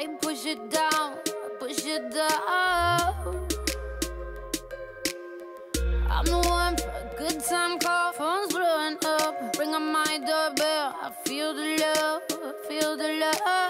like push it down, push it down. I'm the one for a good time call, phone's blowing up. Ring on my doorbell, I feel the love, feel the love.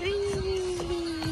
really